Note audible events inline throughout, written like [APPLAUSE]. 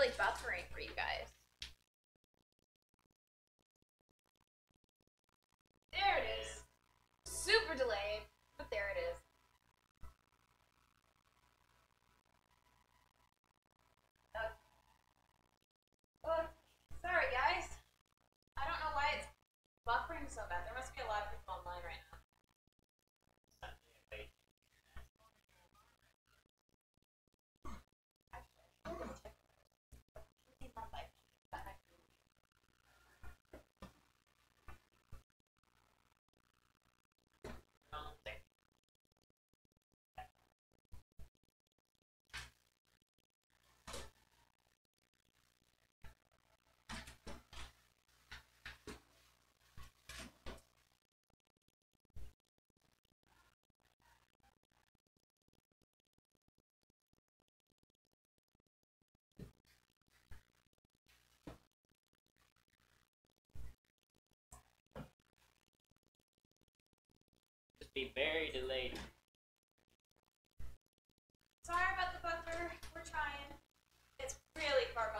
really buffering for you guys. be very delayed. Sorry about the buffer. We're trying. It's really far behind.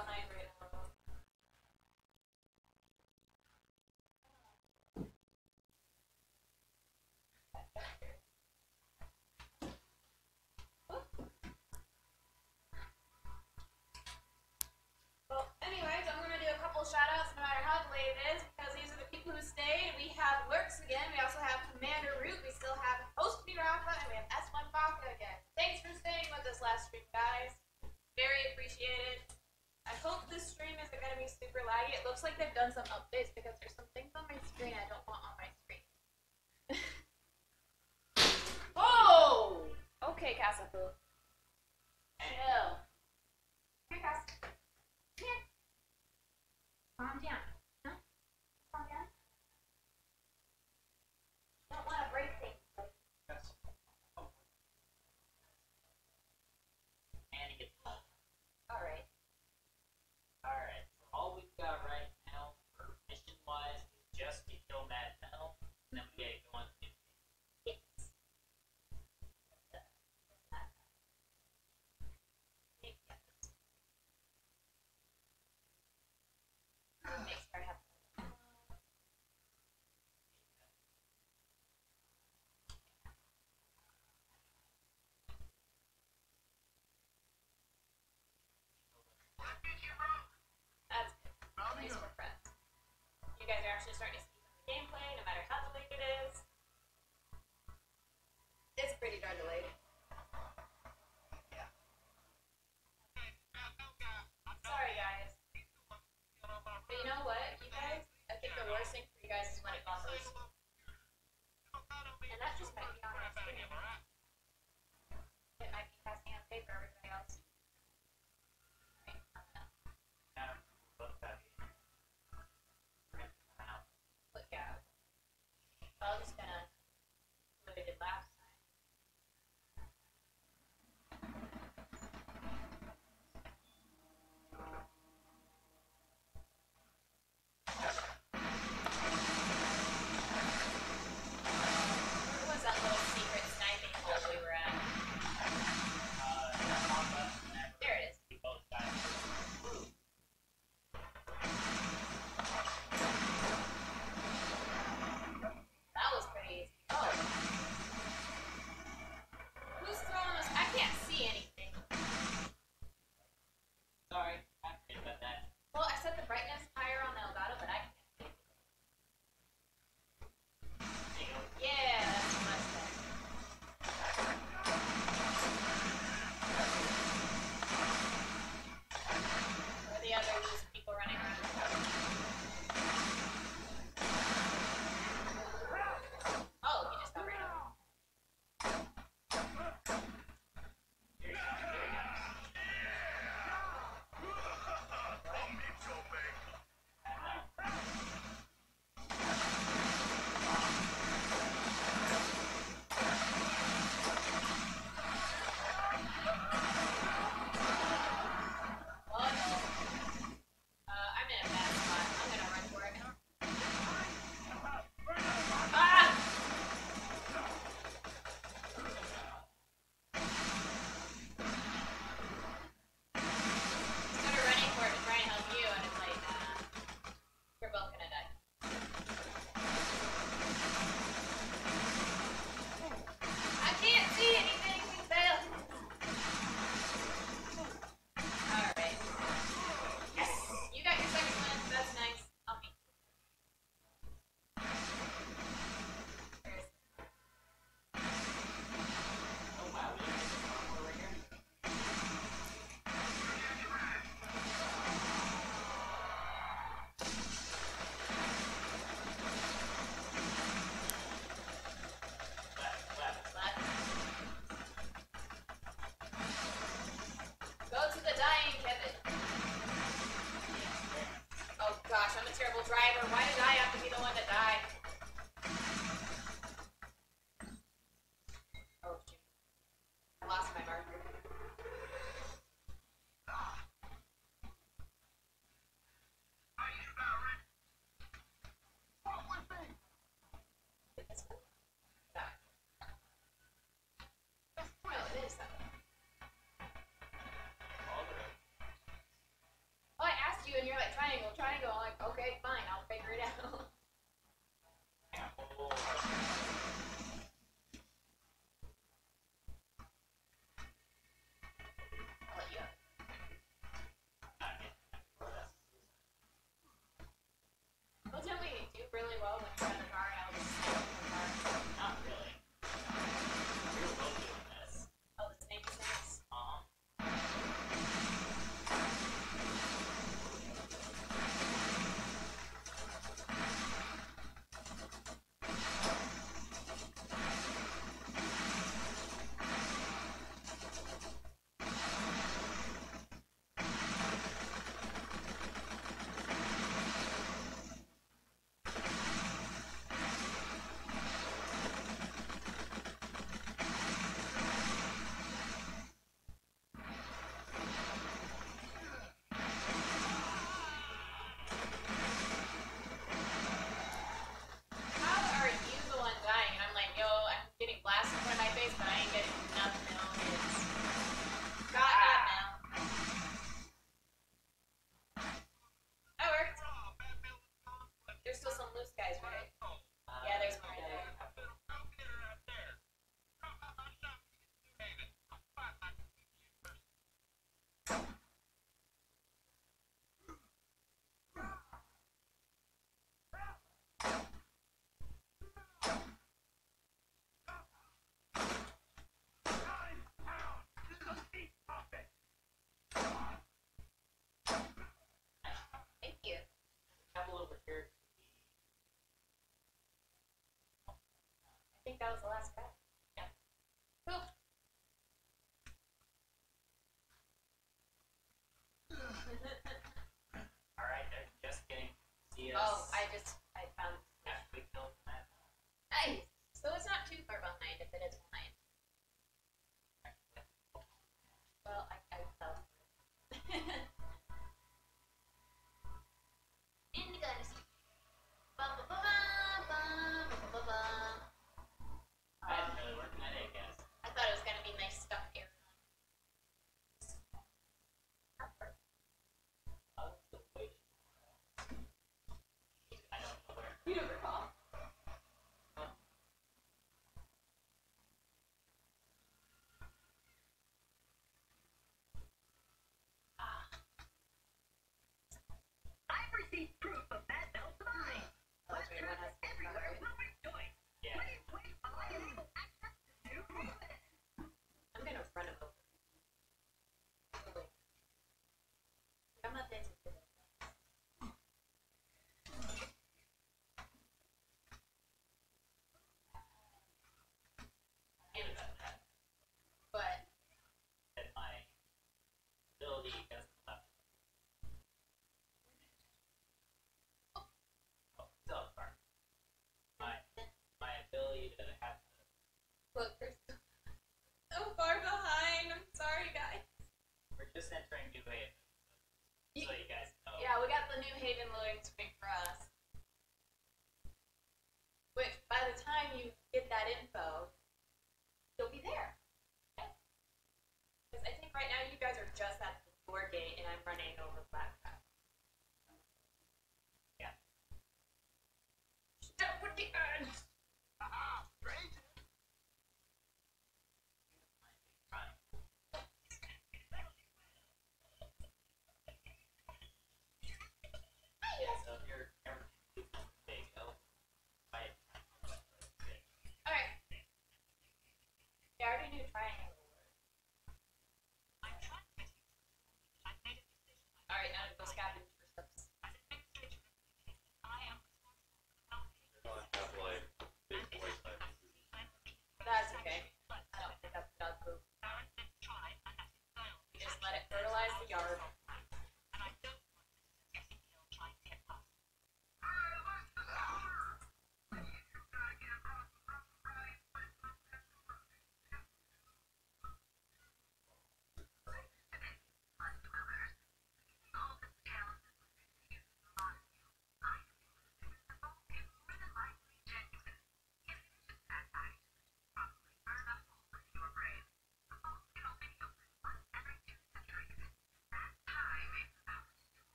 Think that was the last guy.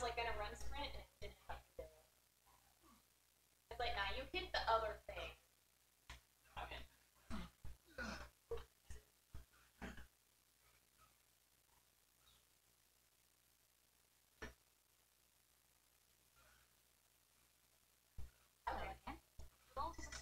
Was like gonna run sprint and it didn't have to do it. It's like, nah, you hit the other thing. Okay. Okay. Vault is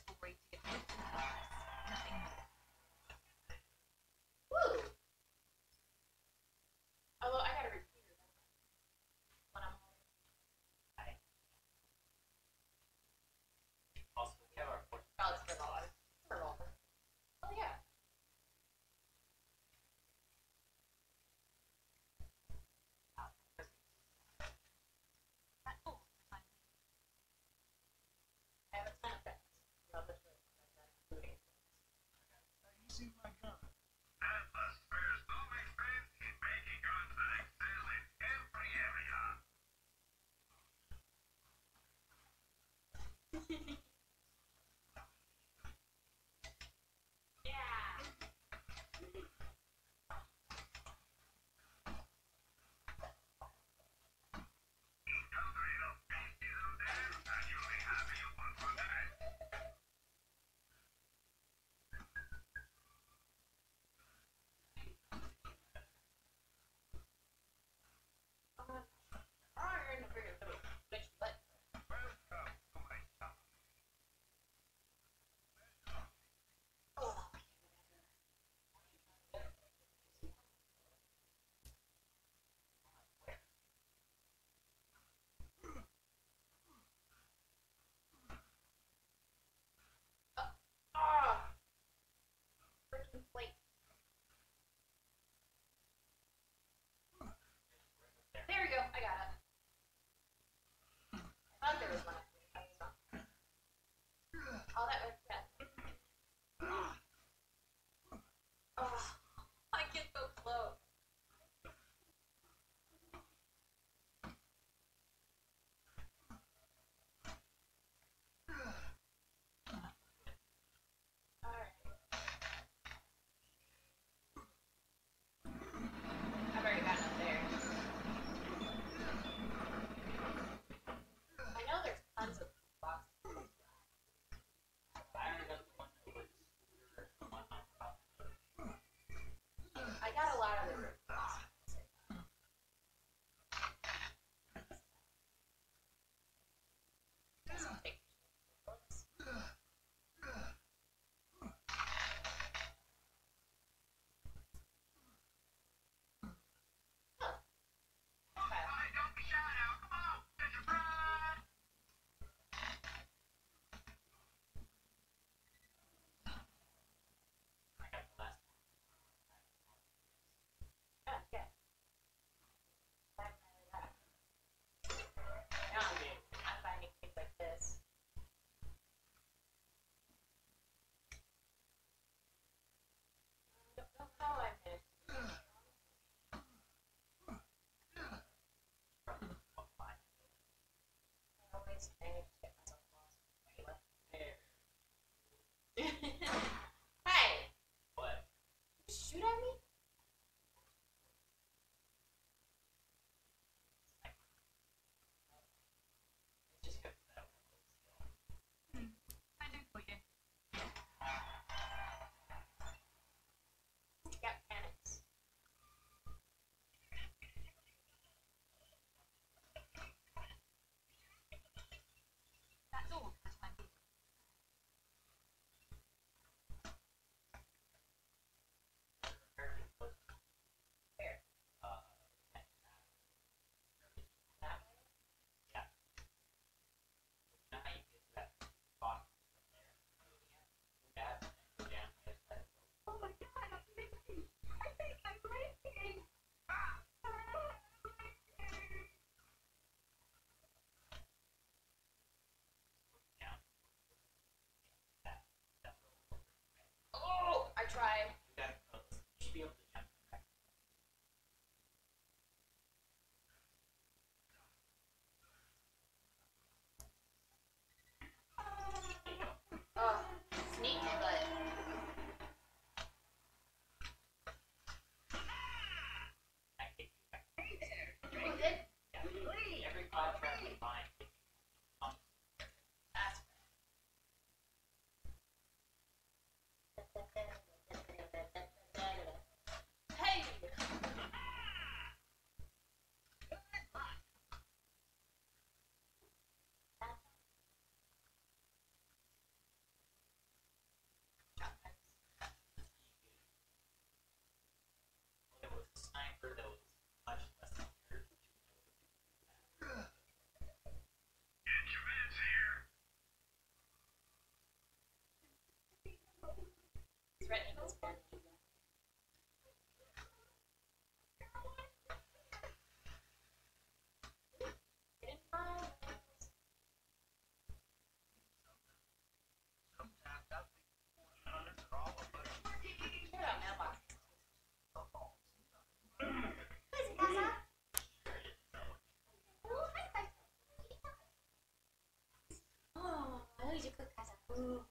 Oh.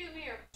You me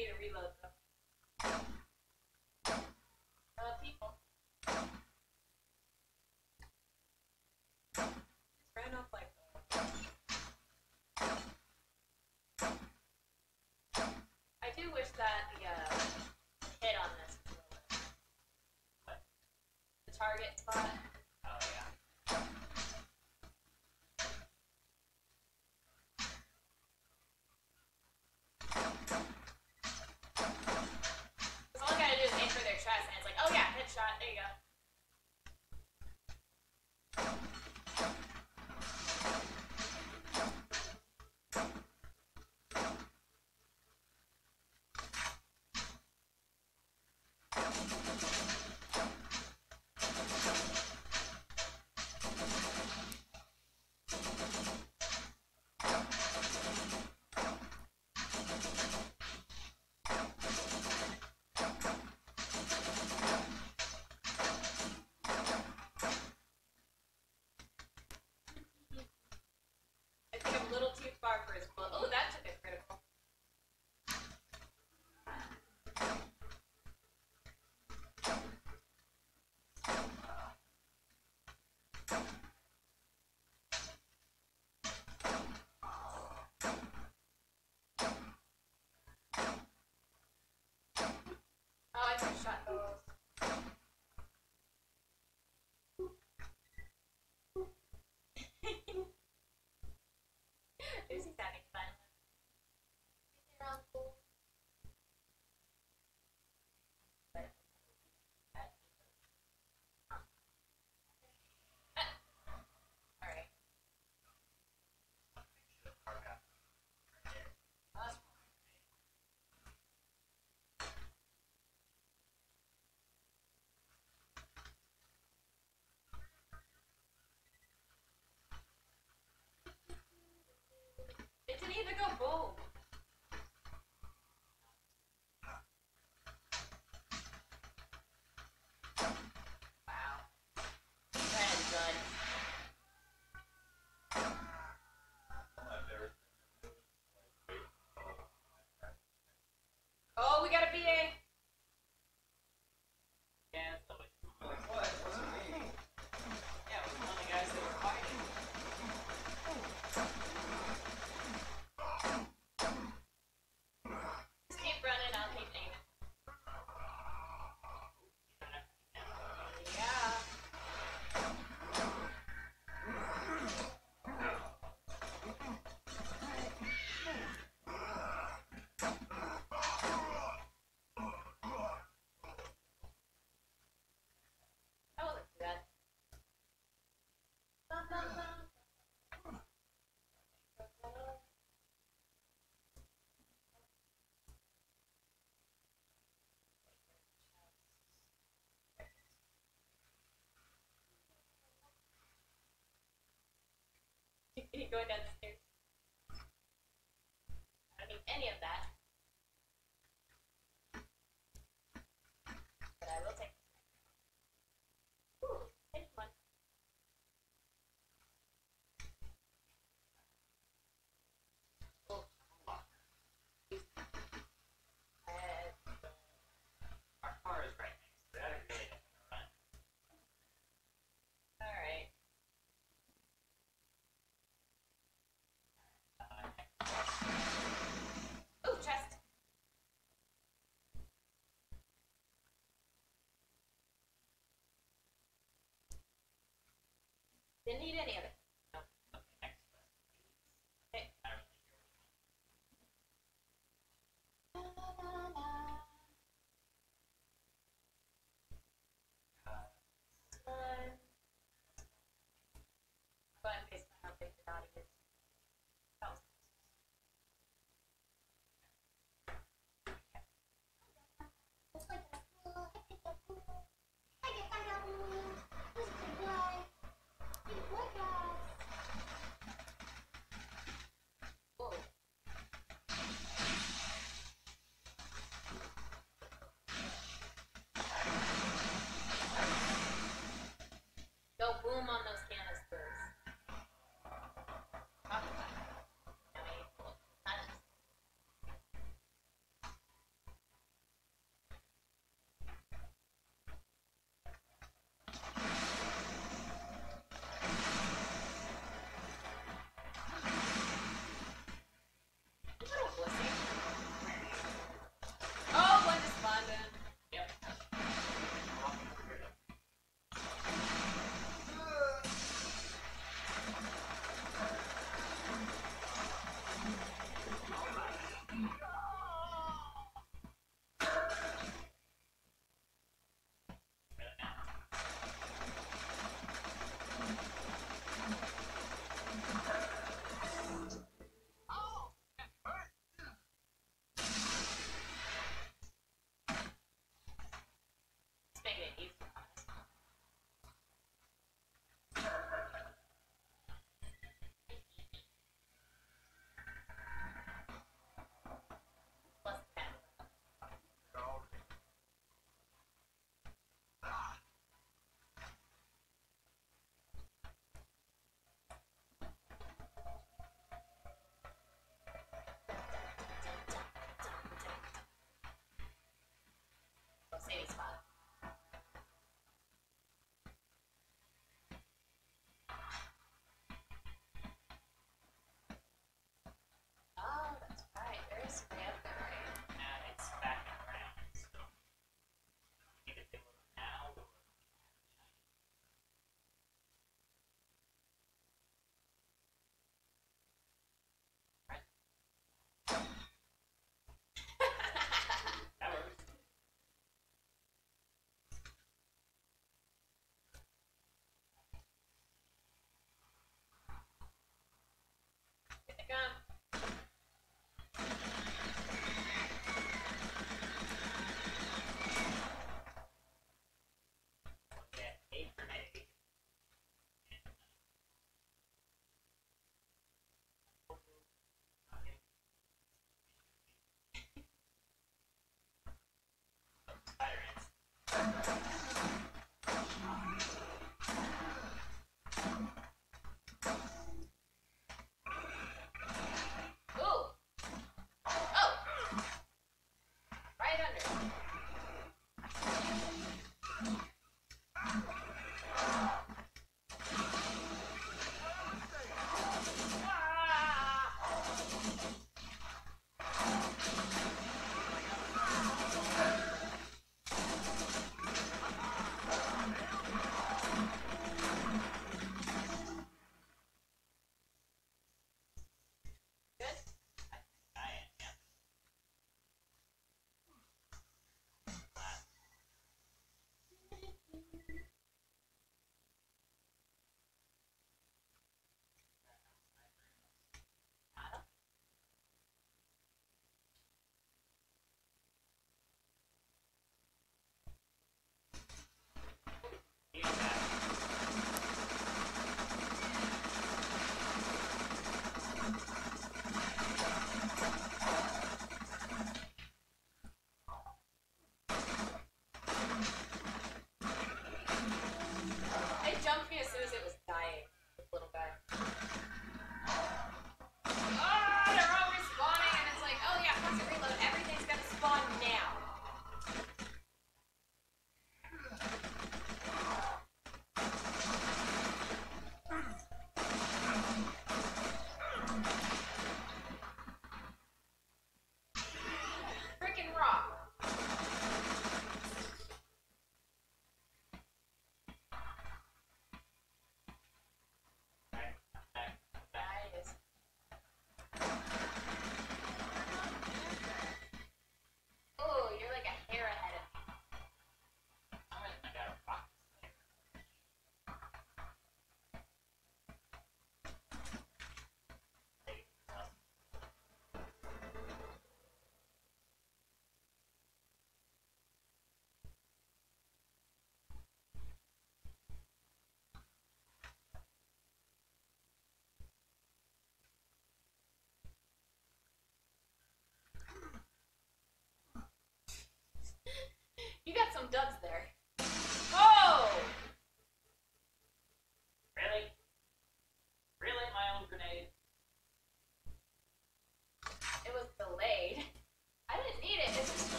need to reload. Oh, that's go bold. you [LAUGHS] go against Didn't need any of it. home on those Thank you.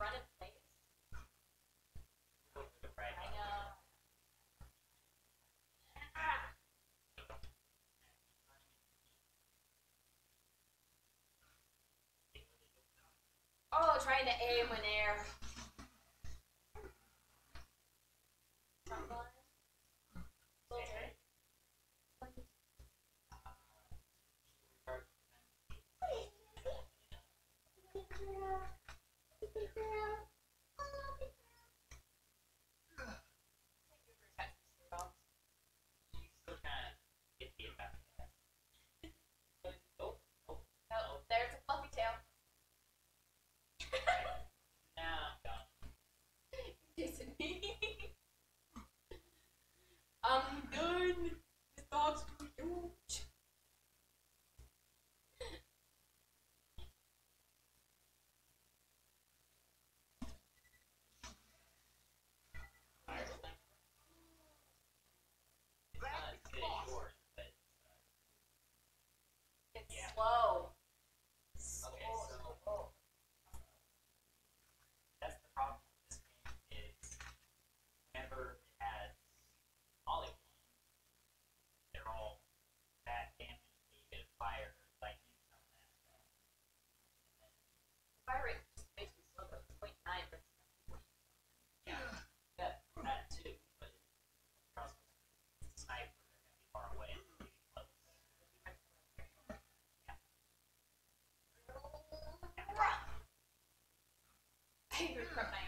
I know. [LAUGHS] Oh, trying to aim in air. Even from my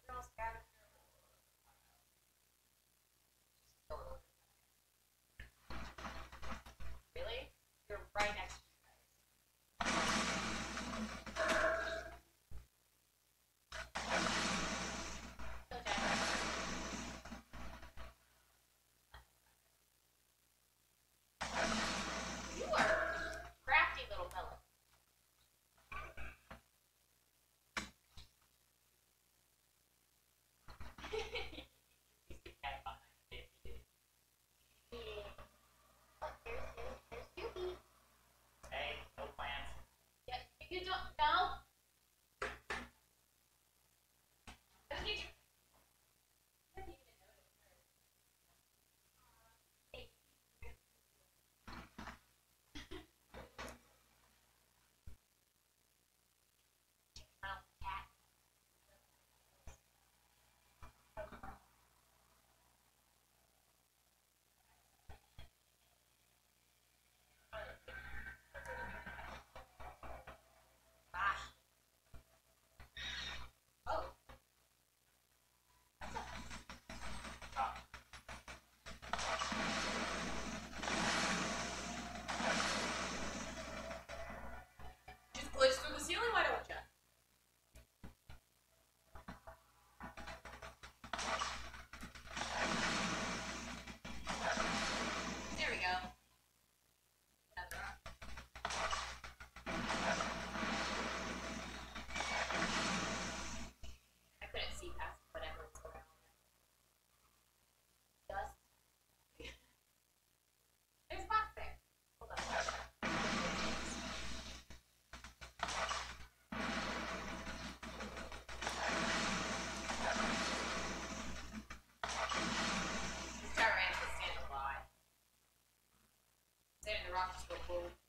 rock the boat.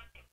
Triple-checked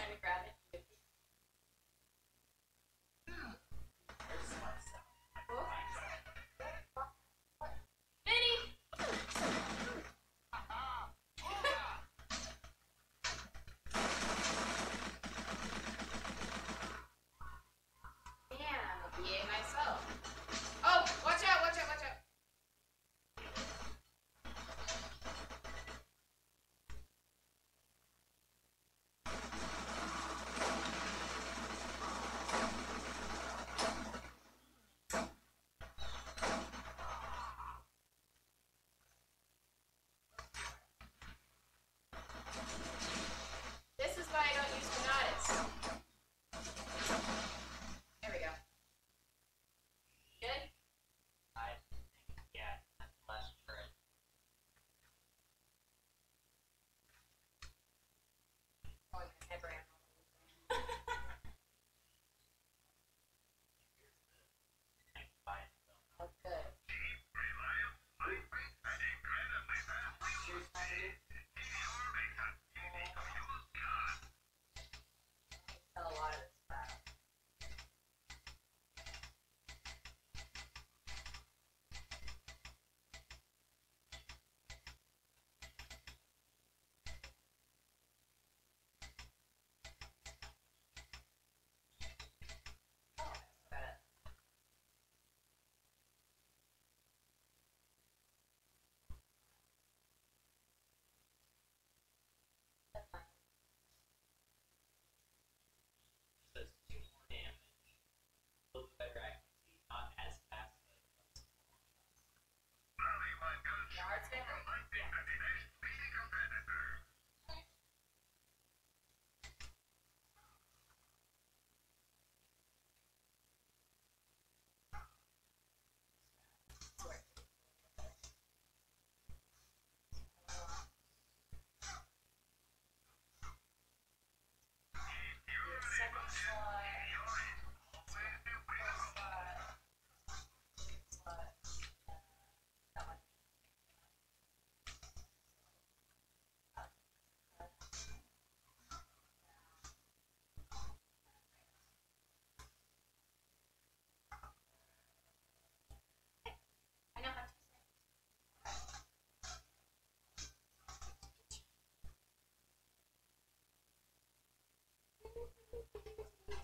trying to grab it.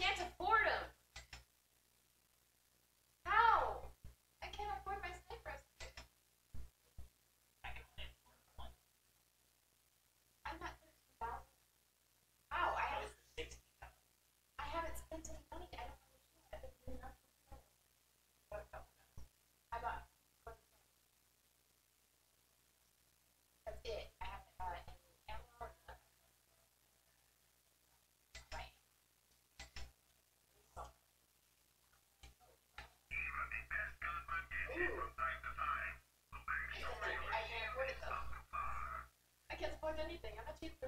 Can't afford anything. I'm not cheating.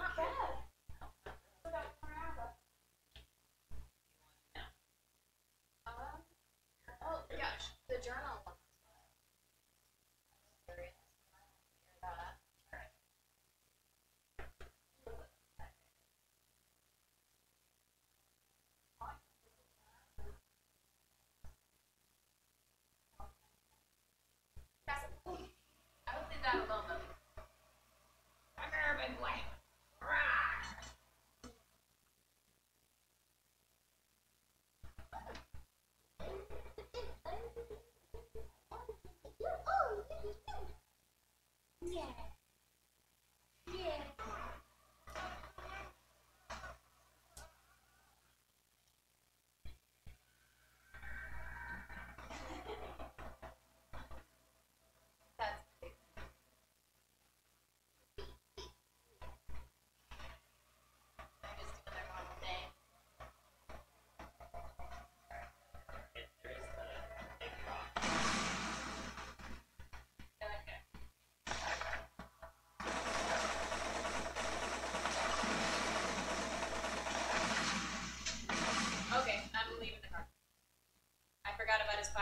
Not bad.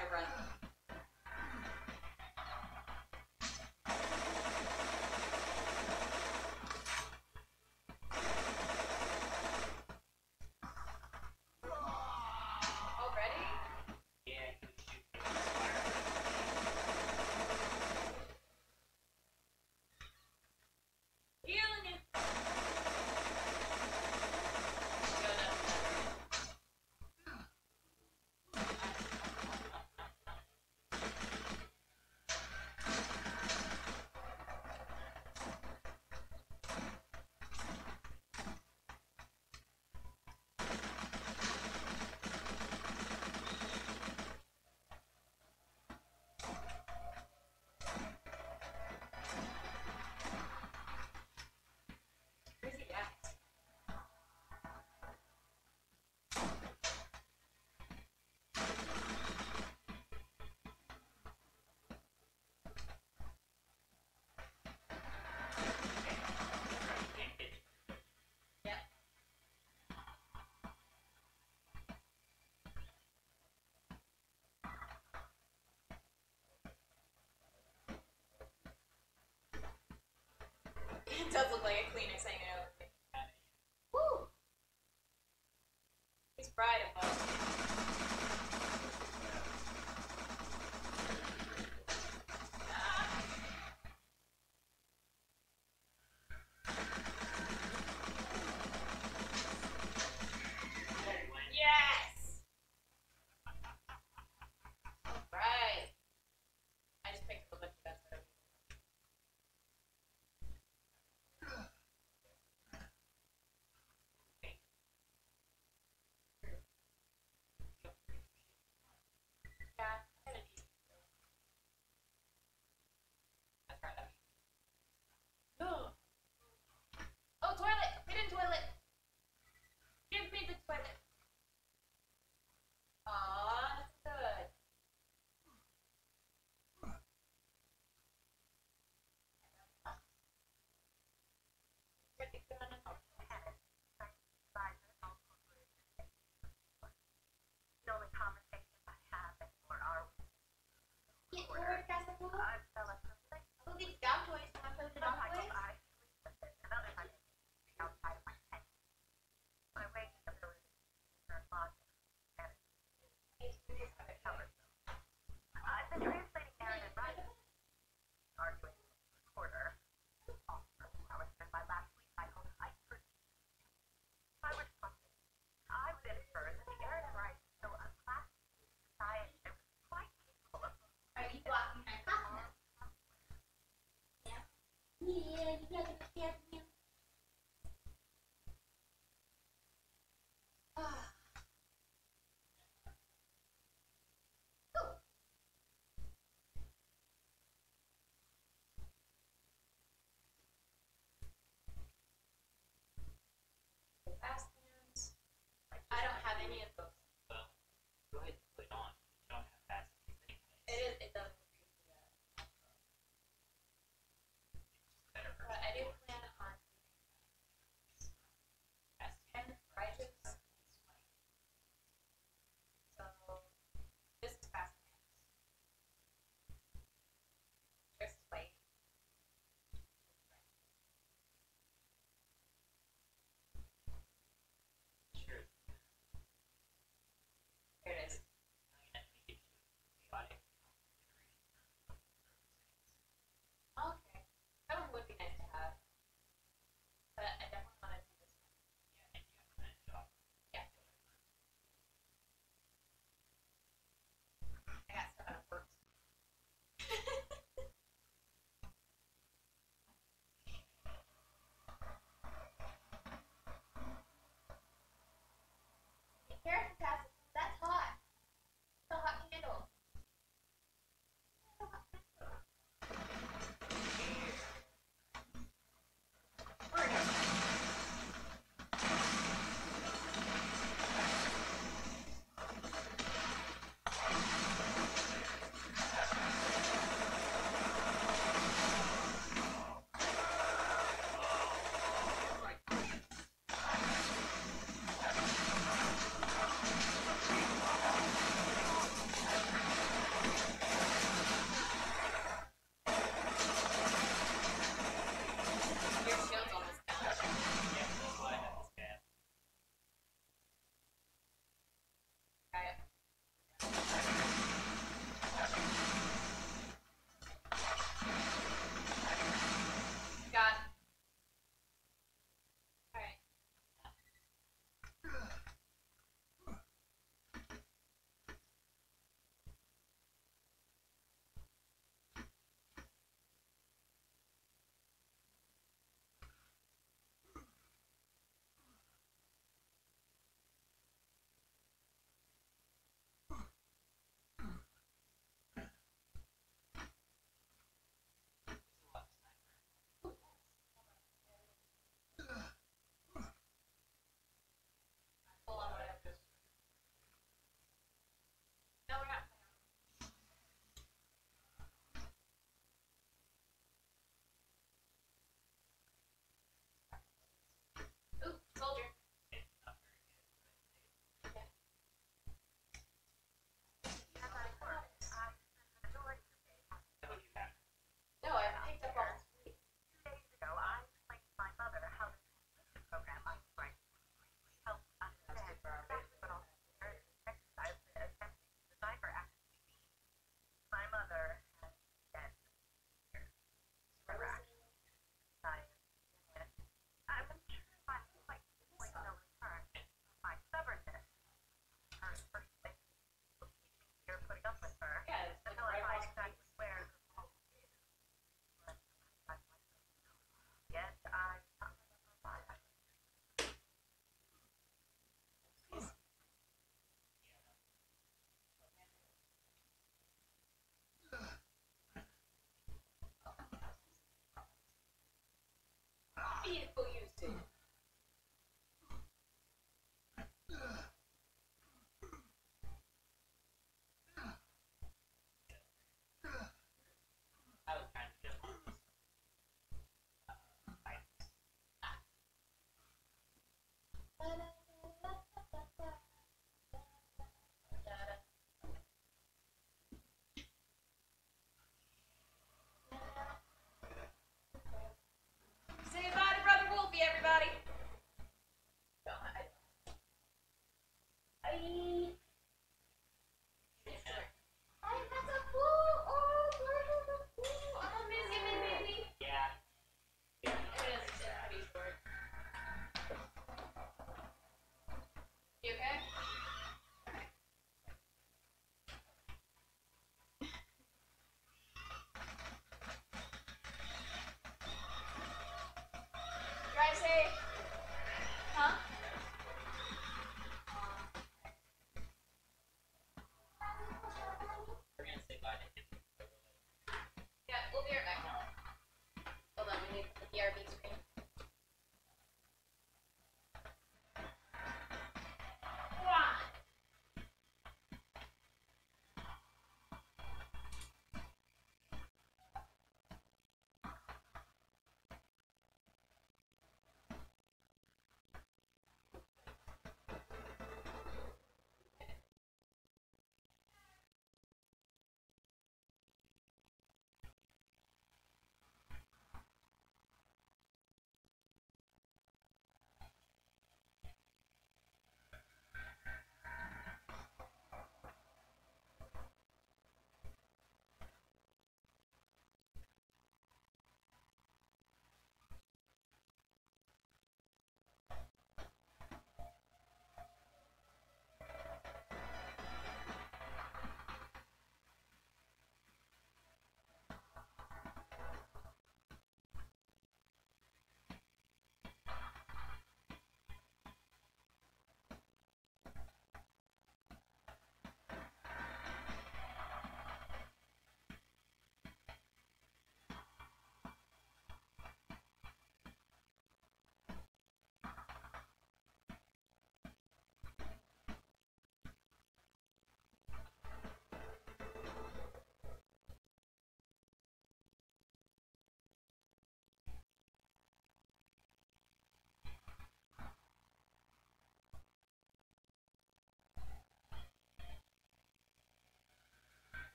higher rent It does look like a Kleenex know.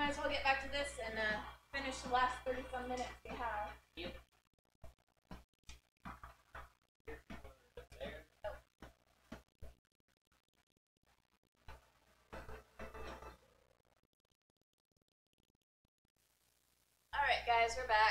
might as well get back to this and uh, finish the last 30 some minutes we have. Yep. Alright guys, we're back.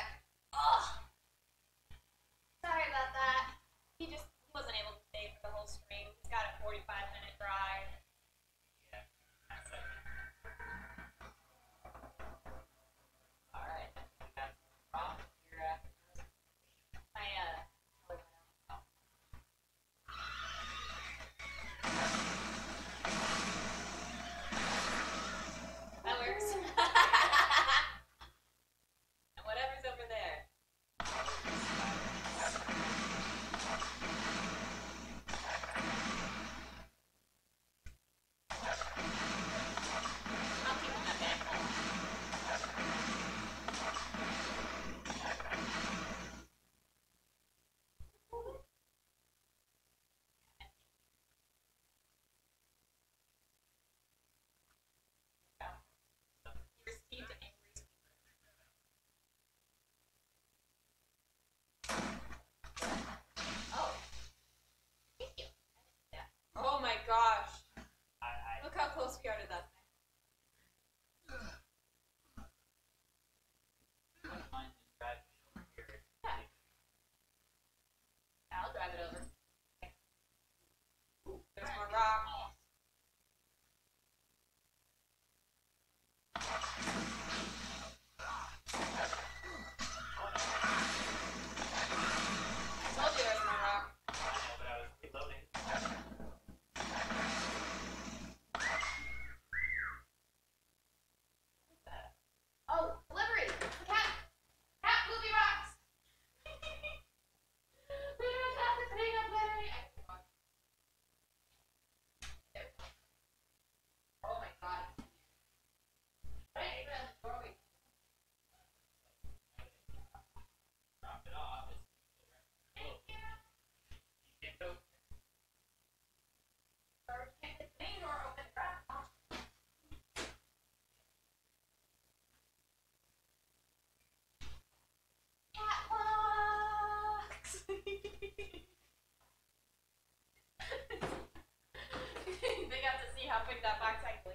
happened that back time.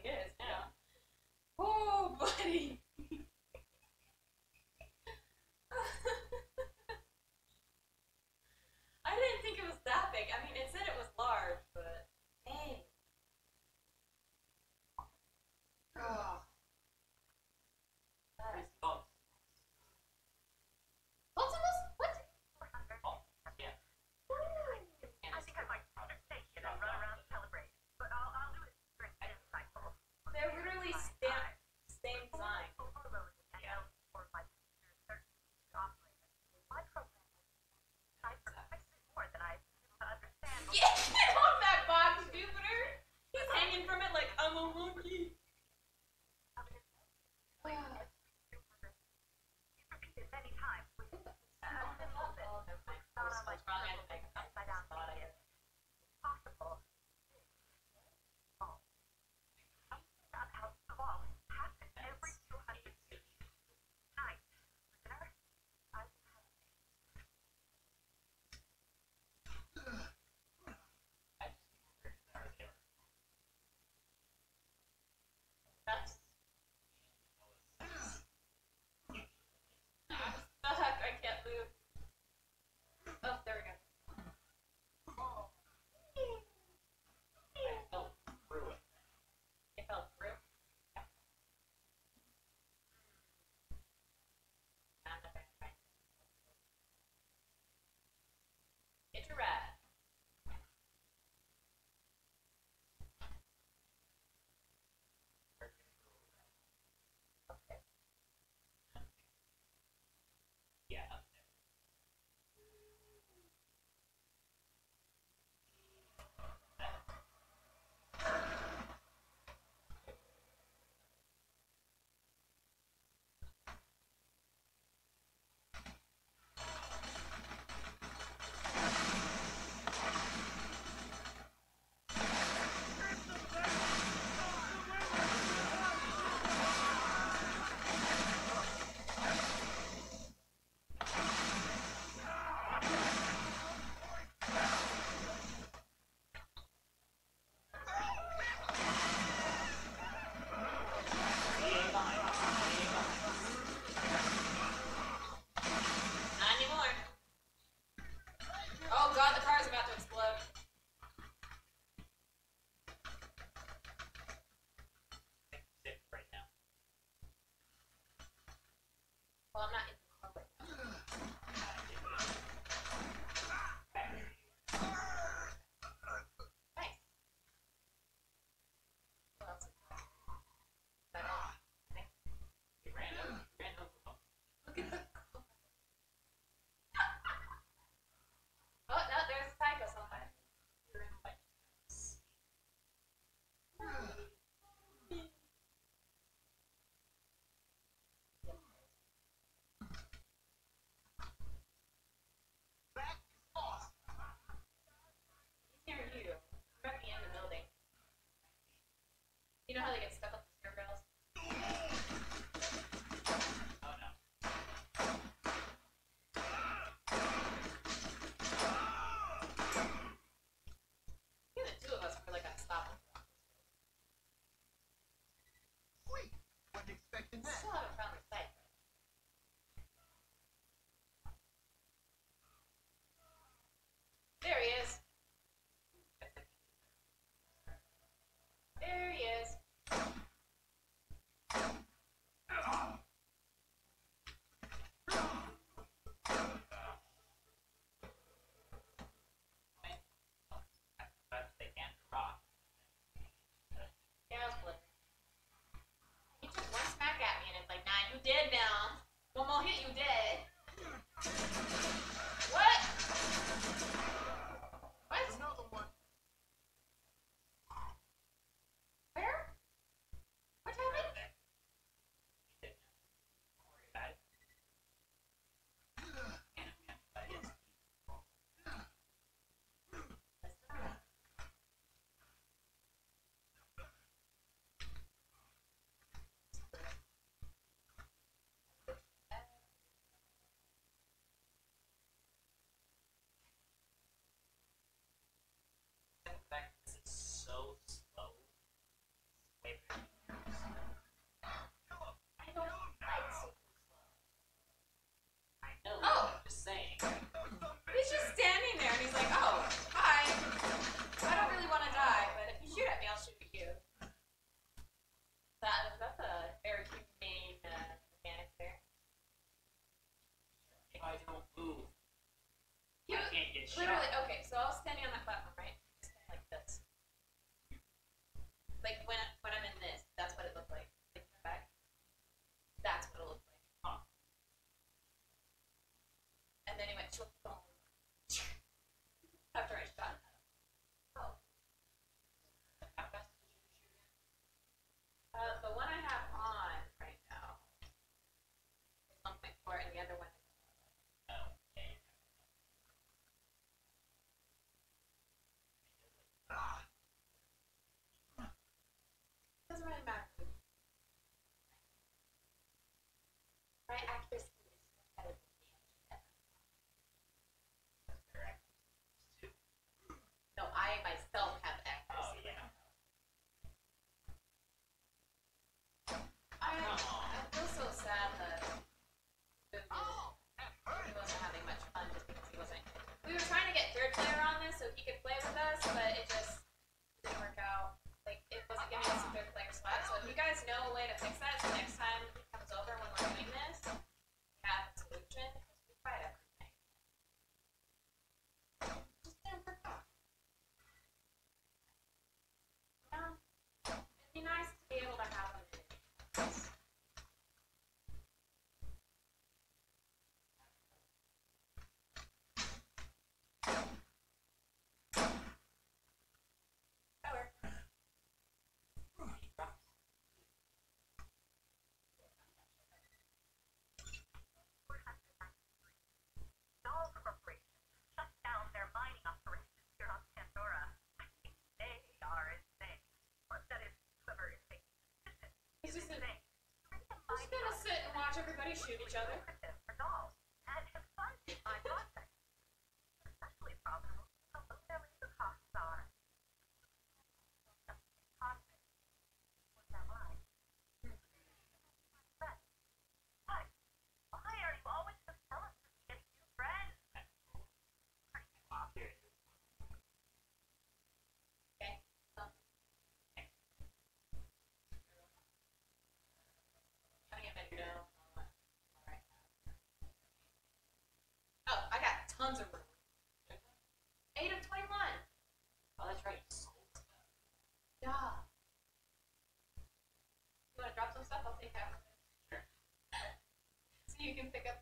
Watch everybody shoot each other.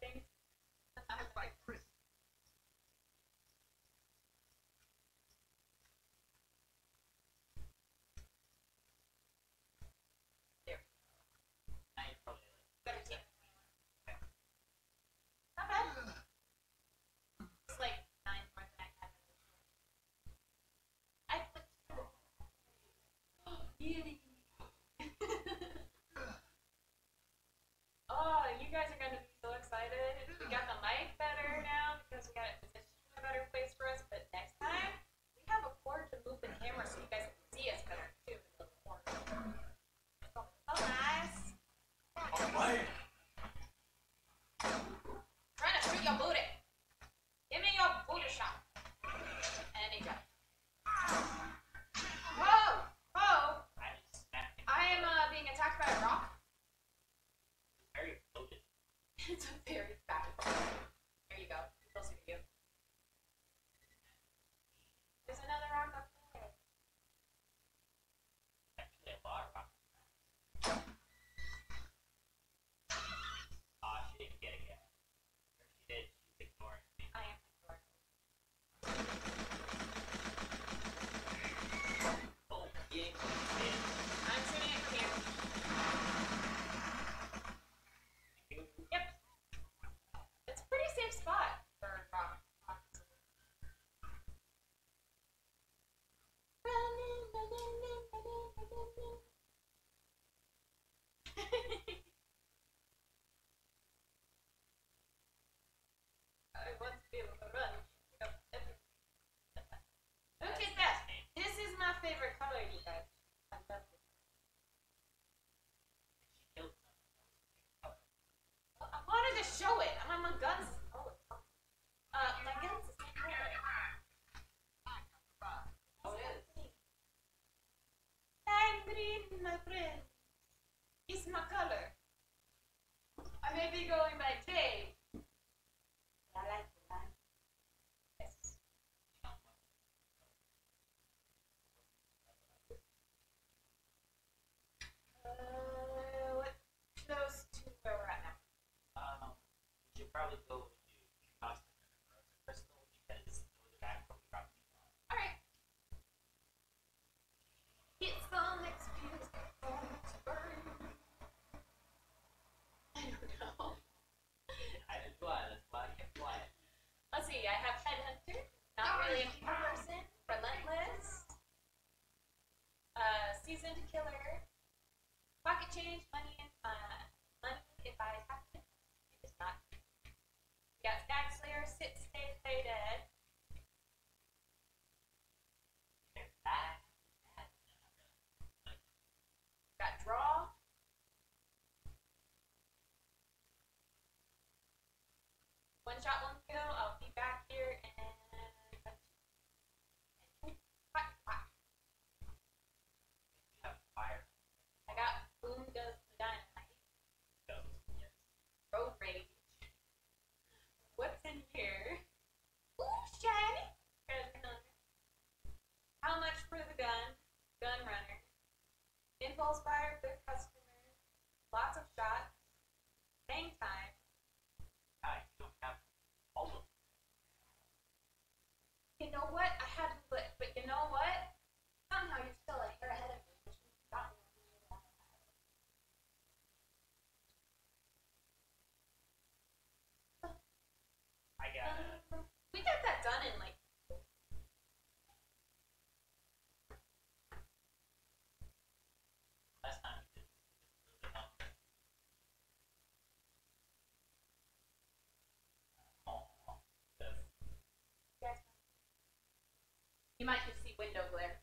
Things. chat one? window glare.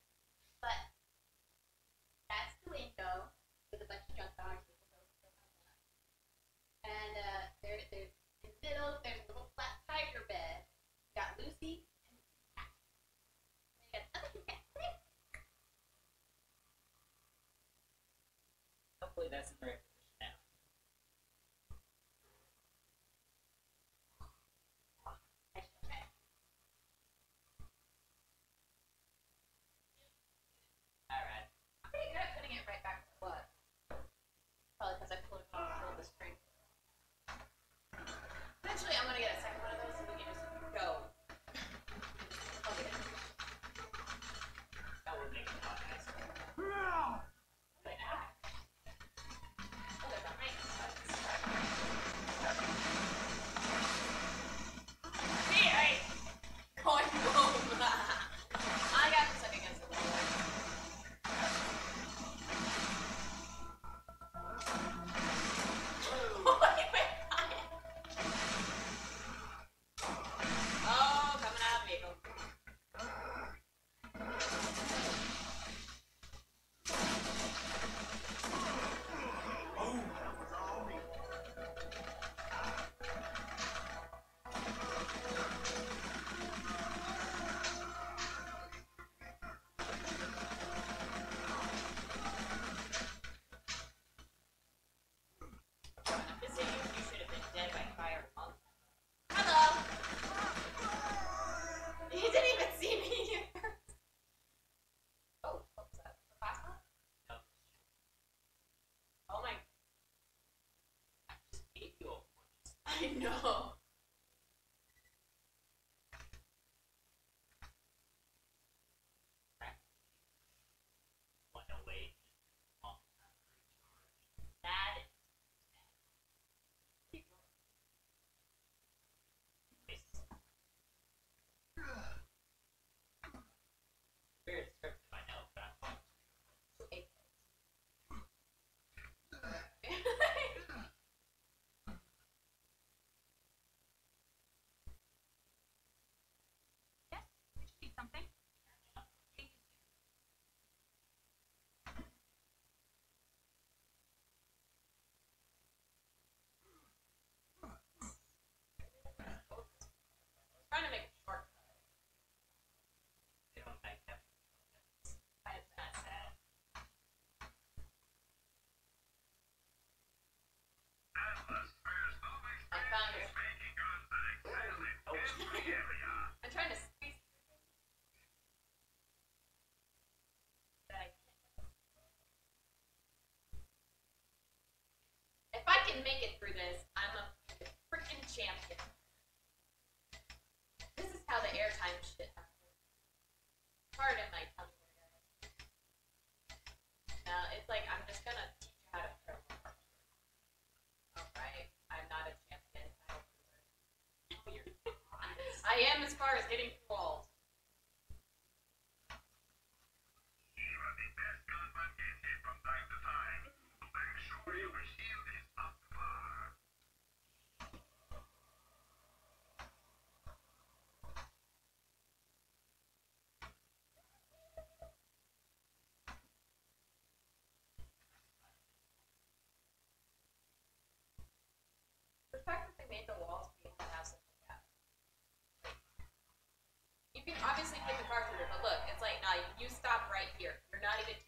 [LAUGHS] No. make it through this. You stop right here. You're not even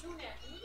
June.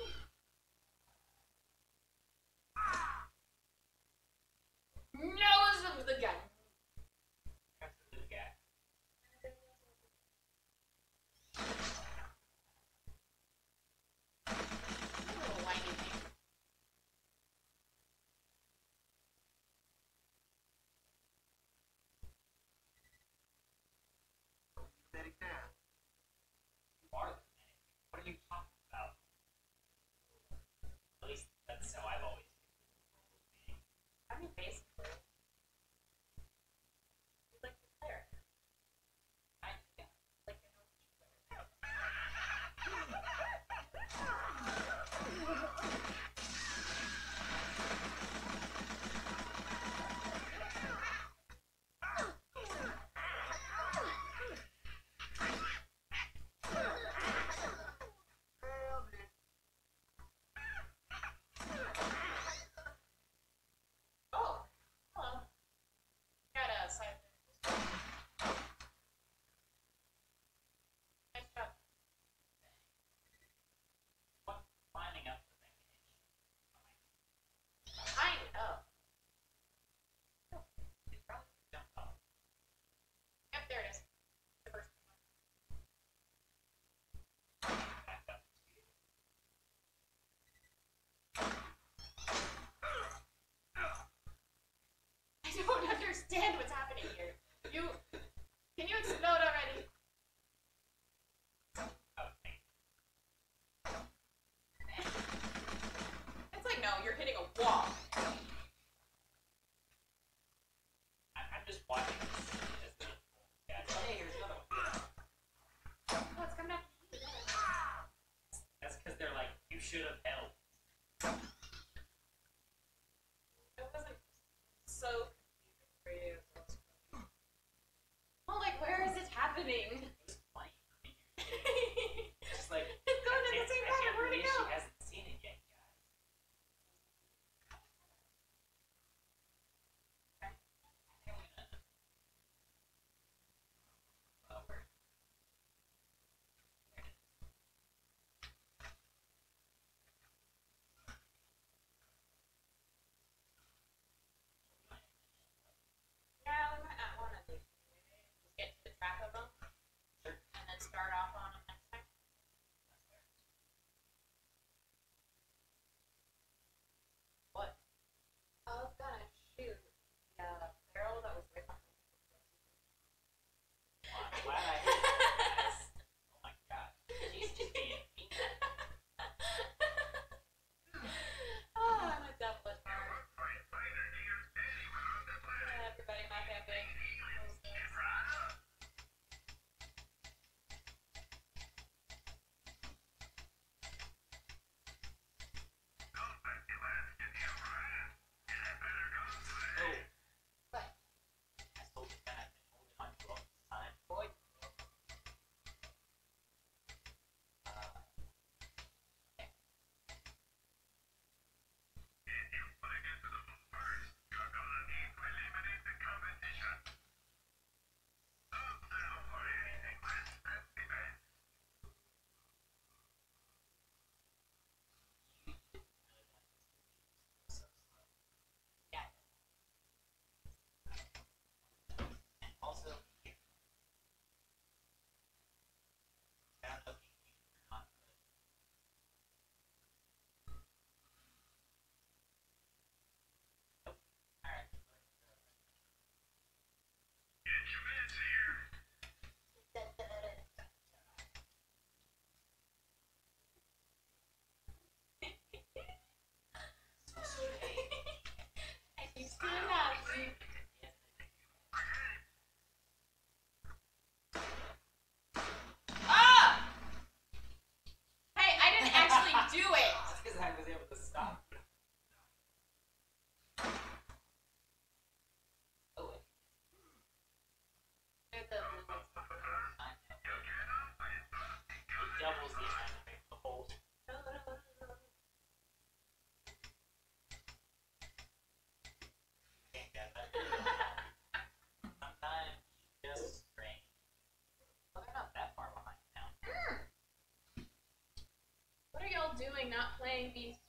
Not playing B3?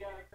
Got a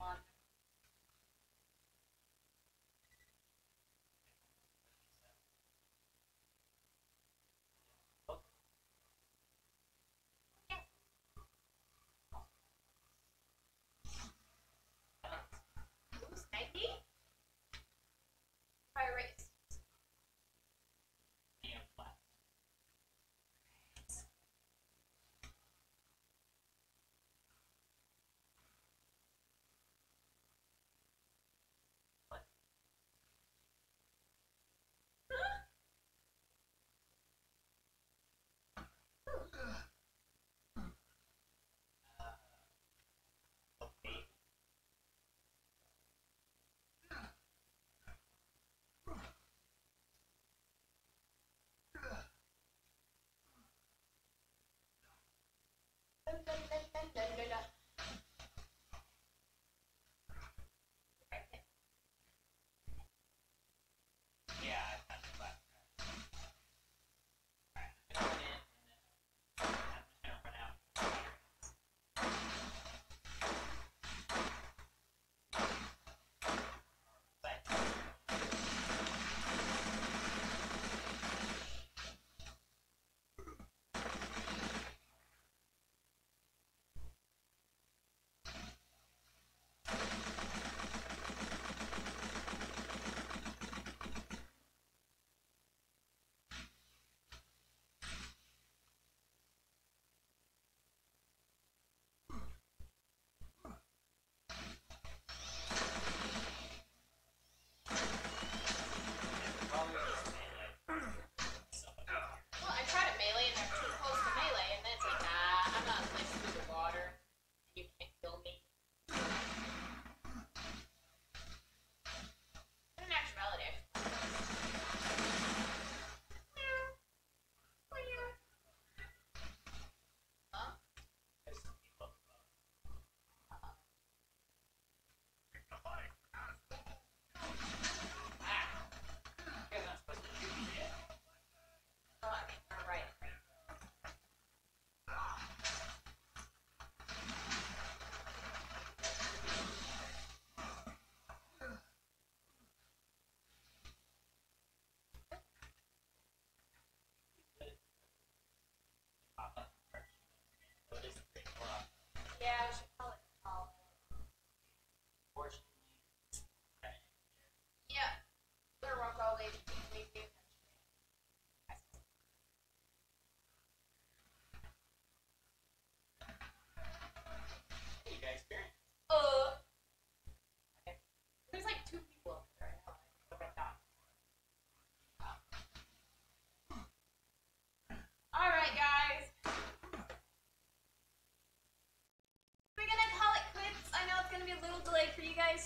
on.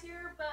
Here, but